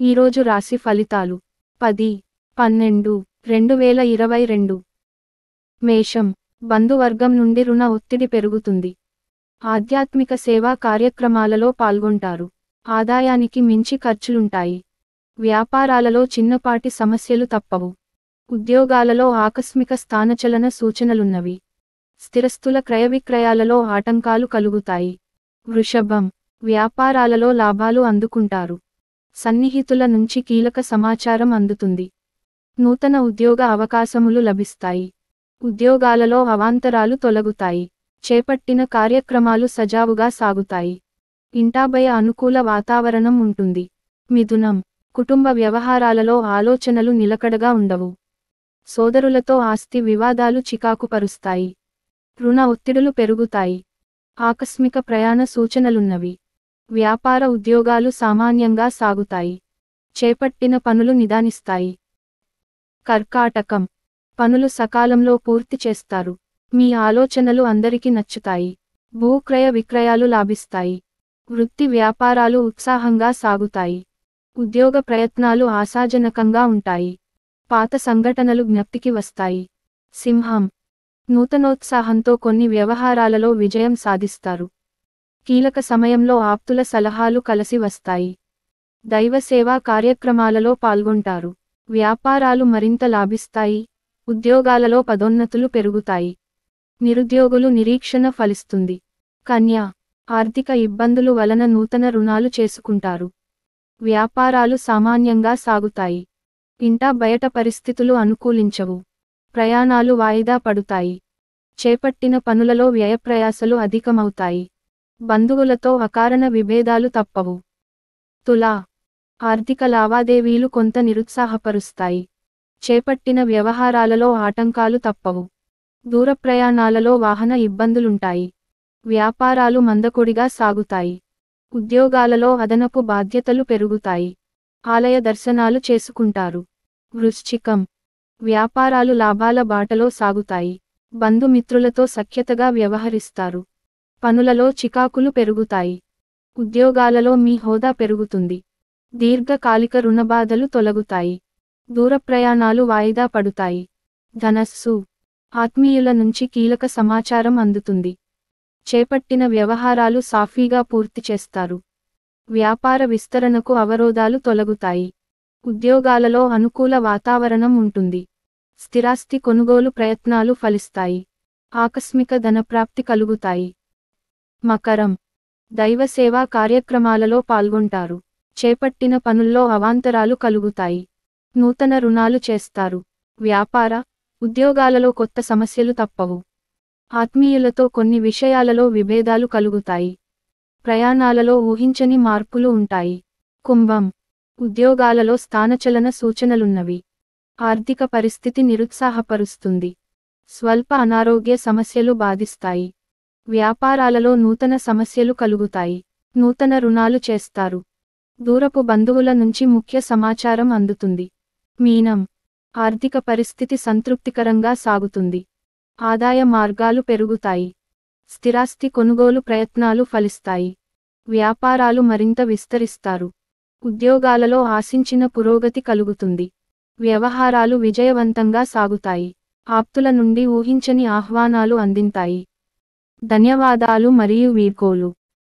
ఈరోజు రాశి ఫలితాలు. పది పన్నెండు రెండు వేల ఇరవై రెండు. మేషం బంధువర్గం నుండి రుణ ఒత్తిడి పెరుగుతుంది. ఆధ్యాత్మిక సేవా కార్యక్రమాలలో పాల్గొంటారు. ఆదాయానికి మించి ఖర్చులుంటాయి. వ్యాపారాలలో చిన్నపాటి సమస్యలు తప్పవు. ఉద్యోగాలలో ఆకస్మిక స్థానచలన సూచనలున్నవి. స్థిరస్థుల క్రయవిక్రయాలలో ఆటంకాలు కలుగుతాయి. వృషభం వ్యాపారాలలో లాభాలు అందుకుంటారు. సన్నిహితుల నుంచి కీలక సమాచారం అందుతుంది. నూతన ఉద్యోగ అవకాశములు లభిస్తాయి. ఉద్యోగాలలో అవాంతరాలు తొలగుతాయి. చేపట్టిన కార్యక్రమాలు సజావుగా సాగుతాయి. ఇంటాబయ అనుకూల వాతావరణం ఉంటుంది. మిథునం కుటుంబ వ్యవహారాలలో ఆలోచనలు నిలకడగా ఉండవు. సోదరులతో ఆస్తి వివాదాలు చికాకుపరుస్తాయి. రుణ ఒత్తిడులు పెరుగుతాయి. ఆకస్మిక ప్రయాణ సూచనలున్నవి. వ్యాపార ఉద్యోగాలు సామాన్యంగా సాగుతాయి. చేపట్టిన పనులు నిదానిస్తాయి. కర్కాటకం. పనులు సకాలంలో పూర్తి చేస్తారు. మీ ఆలోచనలు అందరికీ నచ్చుతాయి. భూక్రయ విక్రయాలు లాభిస్తాయి. వృత్తి వ్యాపారాలు ఉత్సాహంగా సాగుతాయి. ఉద్యోగ ప్రయత్నాలు ఆశాజనకంగా ఉంటాయి. పాత సంఘటనలు జ్ఞప్తికి వస్తాయి. సింహం. నూతనోత్సాహంతో కొన్ని వ్యవహారాలలో విజయం సాధిస్తారు. కీలక సమయంలో ఆప్తుల సలహాలు కలిసి వస్తాయి. దైవ సేవా కార్యక్రమాలలో పాల్గొంటారు. వ్యాపారాలు మరింత లాభిస్తాయి. ఉద్యోగాలలో పదోన్నతులు పెరుగుతాయి. నిరుద్యోగులు నిరీక్షణ ఫలిస్తుంది. కన్యా ఆర్థిక ఇబ్బందులు వలన నూతన రుణాలు చేసుకుంటారు. వ్యాపారాలు సామాన్యంగా సాగుతాయి. ఇంటా బయట పరిస్థితులు అనుకూలించవు. ప్రయాణాలు వాయిదా పడుతాయి. చేపట్టిన పనులలో వ్యయప్రయాసలు అధికమవుతాయి. బంధువులతో అకారణ విభేదాలు తప్పవు. తులా ఆర్థిక లావాదేవీలు కొంత నిరుత్సాహపరుస్తాయి. చేపట్టిన వ్యవహారాలలో ఆటంకాలు తప్పవు. దూర ప్రయాణాలలో వాహన ఇబ్బందులుంటాయి. వ్యాపారాలు మందకొడిగా సాగుతాయి. ఉద్యోగాలలో అదనపు బాధ్యతలు పెరుగుతాయి. ఆలయ దర్శనాలు చేసుకుంటారు. వృశ్చికం వ్యాపారాలు లాభాల బాటలో సాగుతాయి. బంధుమిత్రులతో సఖ్యతగా వ్యవహరిస్తారు. పనులలో చికాకులు పెరుగుతాయి. ఉద్యోగాలలో మీ హోదా పెరుగుతుంది. దీర్ఘకాలిక రుణబాధలు తొలగుతాయి. దూర ప్రయాణాలు వాయిదా పడుతాయి. ధనస్సు. ఆత్మీయుల నుంచి కీలక సమాచారం అందుతుంది. చేపట్టిన వ్యవహారాలు సాఫీగా పూర్తి చేస్తారు. వ్యాపార విస్తరణకు అవరోధాలు తొలగుతాయి. ఉద్యోగాలలో అనుకూల వాతావరణం ఉంటుంది. స్థిరాస్తి కొనుగోలు ప్రయత్నాలు ఫలిస్తాయి. ఆకస్మిక ధనప్రాప్తి కలుగుతాయి. మకరం. దైవ సేవా కార్యక్రమాలలో పాల్గొంటారు. చేపట్టిన పనుల్లో అవాంతరాలు కలుగుతాయి. నూతన రుణాలు చేస్తారు. వ్యాపార ఉద్యోగాలలో కొత్త సమస్యలు తప్పవు. ఆత్మీయులతో కొన్ని విషయాలలో విభేదాలు కలుగుతాయి. ప్రయాణాలలో ఊహించని మార్పులు ఉంటాయి. కుంభం. ఉద్యోగాలలో స్థానచలన సూచనలున్నవి. ఆర్థిక పరిస్థితి నిరుత్సాహపరుస్తుంది. స్వల్ప అనారోగ్య సమస్యలు బాధిస్తాయి. వ్యాపారాలలో నూతన సమస్యలు కలుగుతాయి. నూతన రుణాలు చేస్తారు. దూరపు బంధువుల నుంచి ముఖ్య సమాచారం అందుతుంది. మీనం. ఆర్థిక పరిస్థితి సంతృప్తికరంగా సాగుతుంది. ఆదాయ మార్గాలు పెరుగుతాయి. స్థిరాస్తి కొనుగోలు ప్రయత్నాలు ఫలిస్తాయి. వ్యాపారాలు మరింత విస్తరిస్తారు. ఉద్యోగాలలో ఆశించిన పురోగతి కలుగుతుంది. వ్యవహారాలు విజయవంతంగా సాగుతాయి. ఆప్తుల నుండి ఊహించని ఆహ్వానాలు అందింతాయి. ధన్యవాదాలు మరియు వీడ్కోలు.